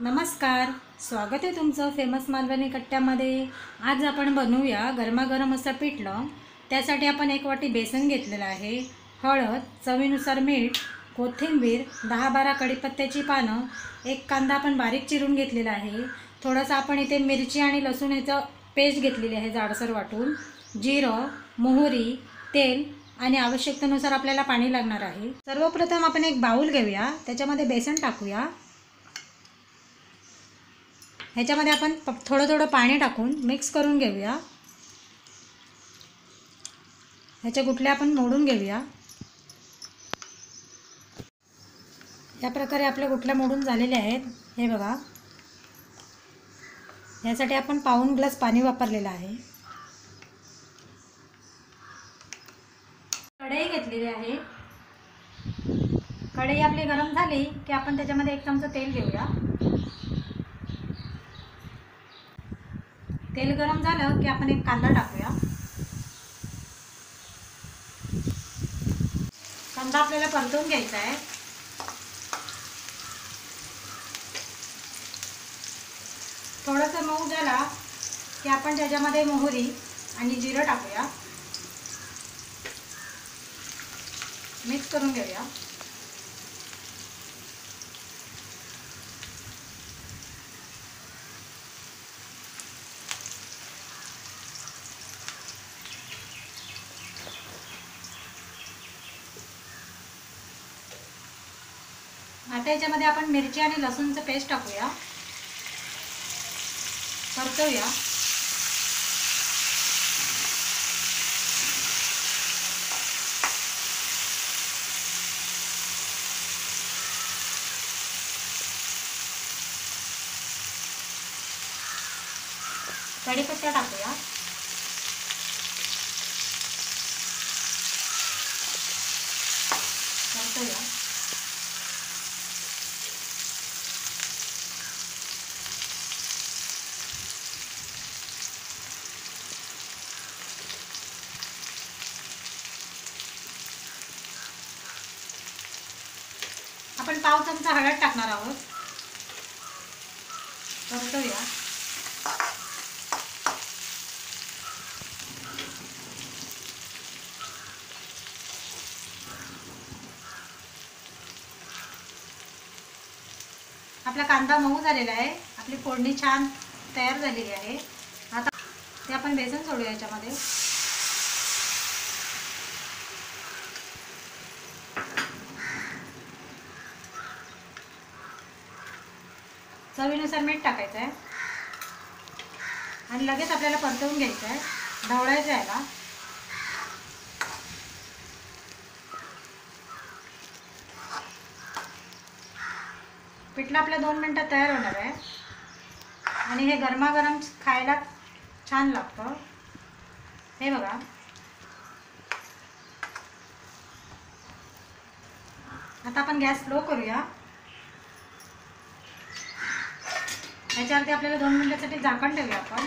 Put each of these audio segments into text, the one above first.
नमस्कार स्वागत आहे तुमचं फेमस मालवणी कट्ट्यामध्ये. आज आपण बनवूया गरमागरम असं पिठलं त्यासाठी आपण एक वाटी बेसन घेतलेलं आहे हळद चवीनुसार मीठ कोथिंबीर दहा बारा कढीपत्त्याची पानं एक कांदा आपण बारीक चिरून घेतलेला आहे. थोडंसं आपण इथे मिरची आणि लसूण याचं पेस्ट घेतलेली आहे जाडसर वाटून. जिरं मोहरी तेल आणि आवश्यकतेनुसार आपल्याला पाणी लागणार आहे. सर्वप्रथम आपण एक बाऊल घेऊया. त्याच्यामध्ये बेसन टाकूया. ह्याच्यामध्ये आपण थोडं थोडं पाणी टाकून मिक्स करून घेऊया. ह्याच्या गुठल्या आपण मोडून घेऊया. या प्रकारे आपल्या गुठल्या मोडून झालेल्या आहेत. हे बघा. यासाठी आपण पाऊन ग्लास पाणी वापरलेलं आहे. कढई आहे. कढई आपली गरम झाली की आपण त्याच्यामध्ये एक चमचा तेल घेऊया. तेल गरम झालं की आपण एक कांदा टाकूया. कांदा आपल्याला परतवून घ्यायचा आहे. थोडंसं मऊ झाला की आपण त्याच्यामध्ये मोहरी आणि जिरं टाकूया. मिक्स करून घेऊया. आता याच्यामध्ये आपण मिरची आणि लसूणचं पेस्ट टाकूया. परतवूया कढीपत्ता टाकूया. परतूया आपण पाव चमचा हळद टाकणार आहोत. परतूया आपला कांदा मऊ झालेला आहे. आपली फोडणी छान तयार झालेली आहे. आता ते आपण बेसन सोडूया याच्यामध्ये. चवीनुसार मीठ टाकायचं आहे आणि लगेच आपल्याला परतवून घ्यायचं आहे ढवळायचं आहे का पिठलं आपल्या दोन मिनटात तयार होणार आहे. आणि हे गरमागरम खायला छान लागतं. हे बघा. आता आपण गॅस स्लो करूया. याच्यावरती आपल्याला दोन मिनटासाठी झाकण ठेवूया आपण.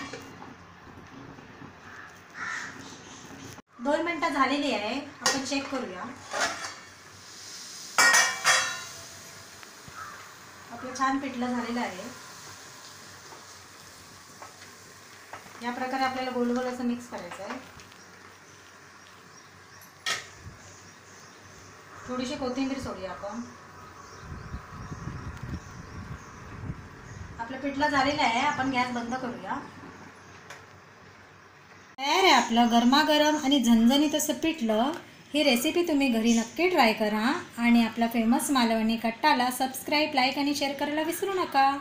दोन मिनटं झालेली आहे. आपण चेक करूया. छान पिठलं झालेलं आहे. या प्रकारे आपल्याला गोल गोल असं मिक्स करायचं आहे. थोडीशी कोथिंबीर सोडूया आपण. आपलं पिठलं झालेलं आहे आपण गॅस बंद करूया. तयार आहे आपलं गरमागरम आणि झणझणीत असं पिठलं. ही रेसिपी तुम्ही घरी नक्की ट्राय करा आणि आपला फेमस मालवणी कट्टाला सबस्क्राईब लाईक आणि शेअर करायला विसरू नका.